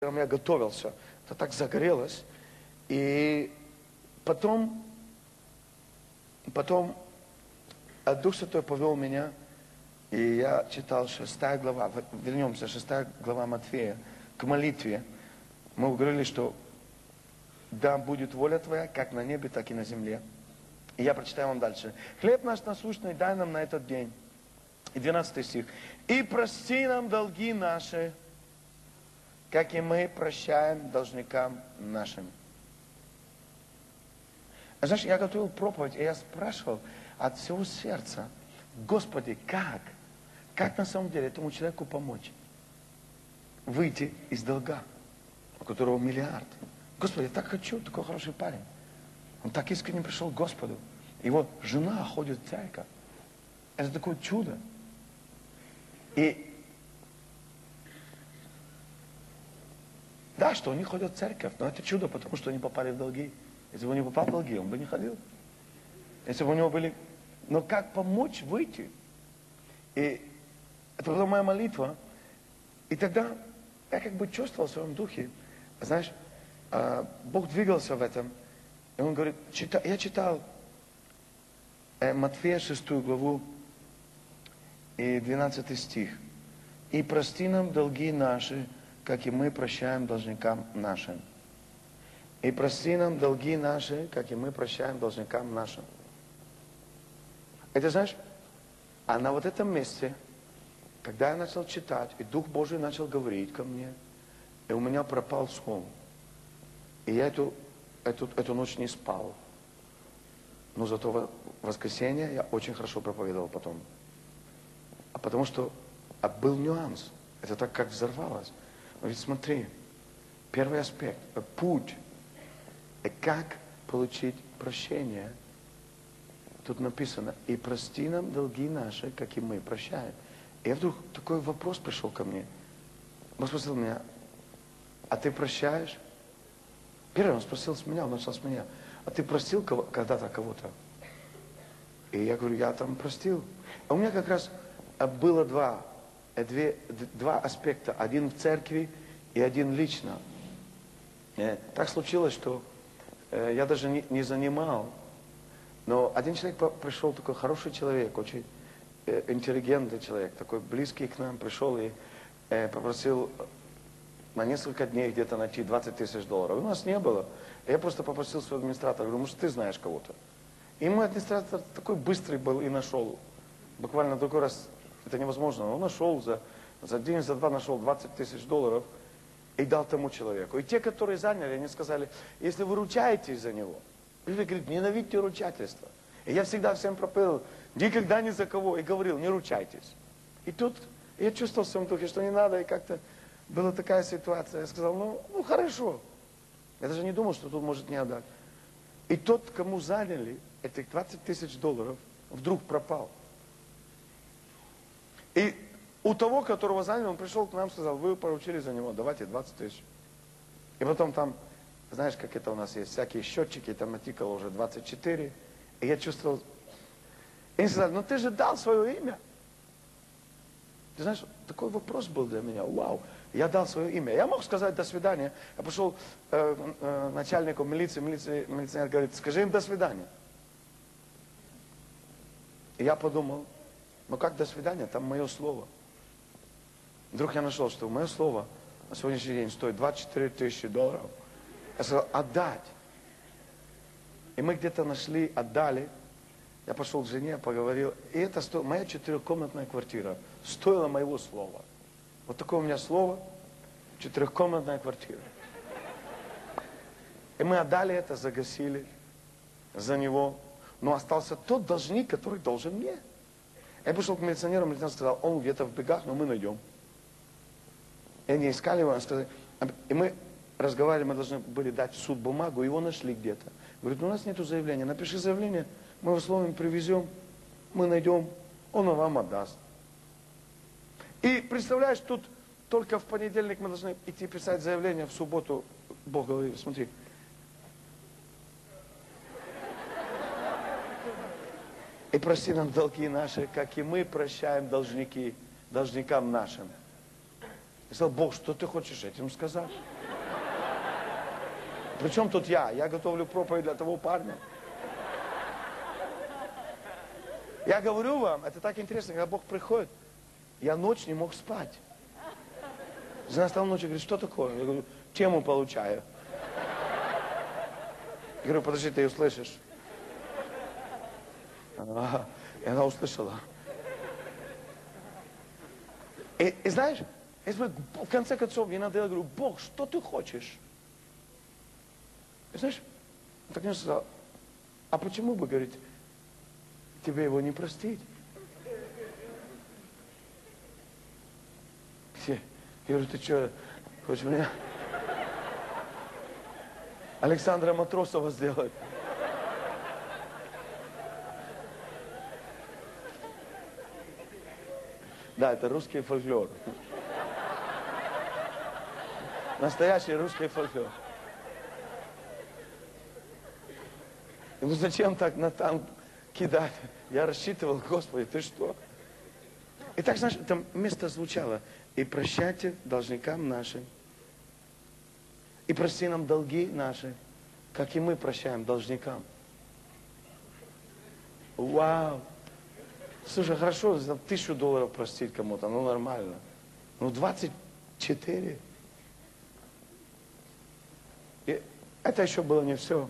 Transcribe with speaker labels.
Speaker 1: я готовился, это так загорелось. И потом, потом Дух Святой повел меня, и я читал шестая глава, вернемся, шестая глава Матфея, к молитве. Мы говорили, что да, будет воля Твоя, как на небе, так и на земле. И я прочитаю вам дальше. Хлеб наш насущный дай нам на этот день. И 12 стих. И прости нам долги наши, как и мы прощаем должникам нашим. Знаешь, я готовил проповедь, и я спрашивал от всего сердца, Господи, как? Как на самом деле этому человеку помочь? Выйти из долга, у которого миллиард. Господи, я так хочу, такой хороший парень. Он так искренне пришел к Господу. Его жена ходит в церковь. Это такое чудо. И Да, что они ходят в церковь, но это чудо, потому что они попали в долги. Если бы он не попал в долги, он бы не ходил. Если бы у него были... Но как помочь выйти? И это была моя молитва. И тогда я как бы чувствовал в своем духе, знаешь, а, Бог двигался в этом. И он говорит, я читал э, Матфея 6 главу и 12 стих. «И прости нам долги наши, как и мы прощаем должникам нашим. И прости нам долги наши, как и мы прощаем должникам нашим. Это знаешь, а на вот этом месте, когда я начал читать, и Дух Божий начал говорить ко мне, и у меня пропал сон. И я эту, эту, эту ночь не спал. Но зато в воскресенье я очень хорошо проповедовал потом. А потому что а был нюанс. Это так как взорвалось. Ведь смотри, первый аспект, э, путь, и как получить прощение. Тут написано, и прости нам долги наши, как и мы прощаем. И вдруг такой вопрос пришел ко мне. Он спросил меня, а ты прощаешь? Первый он спросил с меня, он начал с меня. А ты простил когда-то кого-то? И я говорю, я там простил. А у меня как раз э, было два Э, две, два аспекта. Один в церкви и один лично. Э, так случилось, что э, я даже не, не занимал. Но один человек пришел, такой хороший человек, очень интеллигентный человек, такой близкий к нам, пришел и попросил на несколько дней где-то найти 20 тысяч долларов. У нас не было. Я просто попросил своего администратора, говорю, может, ты знаешь кого-то. И мой администратор такой быстрый был и нашел. Буквально такой раз это невозможно. Он нашел за, за день, за два нашел 20 тысяч долларов и дал тому человеку. И те, которые заняли, они сказали, если вы ручаетесь за него, Библия говорит, ненавидьте ручательство. И я всегда всем проповедовал, никогда ни за кого, и говорил, не ручайтесь. И тут я чувствовал в своем духе, что не надо, и как-то была такая ситуация. Я сказал, ну, ну хорошо. Я даже не думал, что тут может не отдать. И тот, кому заняли этих 20 тысяч долларов, вдруг пропал. И у того, которого заняли, он пришел к нам, сказал, вы поручили за него, давайте 20 тысяч. И потом там, знаешь, как это у нас есть, всякие счетчики, там натикало уже 24. И я чувствовал, и они сказали, ну ты же дал свое имя. Ты знаешь, такой вопрос был для меня, вау. Я дал свое имя. Я мог сказать до свидания. Я пошел э, э, начальнику милиции, милиции, милиционер говорит, скажи им до свидания. И я подумал, но как до свидания, там мое слово. Вдруг я нашел, что мое слово на сегодняшний день стоит 24 тысячи долларов. Я сказал, отдать. И мы где-то нашли, отдали. Я пошел к жене, поговорил. И это стоило, моя четырехкомнатная квартира стоила моего слова. Вот такое у меня слово, четырехкомнатная квартира. И мы отдали это, загасили за него. Но остался тот должник, который должен мне. Я пришел к милиционеру, милиционер сказал, он где-то в бегах, но мы найдем. И они искали его, сказали, и мы разговаривали, мы должны были дать в суд бумагу, его нашли где-то. Говорит, у нас нету заявления, напиши заявление, мы его словом привезем, мы найдем, он вам отдаст. И представляешь, тут только в понедельник мы должны идти писать заявление, в субботу Бог говорит, смотри, И прости нам долги наши, как и мы прощаем должники, должникам нашим. Я сказал, Бог, что ты хочешь этим сказать? Причем тут я? Я готовлю проповедь для того парня. Я говорю вам, это так интересно, когда Бог приходит, я ночь не мог спать. Жена стала ночью, говорит, что такое? Я говорю, тему получаю. Я говорю, подожди, ты ее слышишь? Ага. И она услышала. И, и знаешь, если бы в конце концов я надоело, говорю, Бог, что ты хочешь? И знаешь, так мне сказал, а почему бы, говорит, тебе его не простить? Я говорю, ты что, хочешь меня Александра Матросова сделать? Да, это русский фольклор. Настоящий русский фольклор. Ну зачем так на танк кидать? Я рассчитывал, Господи, ты что? И так, знаешь, там место звучало. И прощайте должникам нашим. И прости нам долги наши, как и мы прощаем должникам. Вау! Слушай, хорошо, за тысячу долларов простить кому-то, ну нормально. Ну 24. И это еще было не все.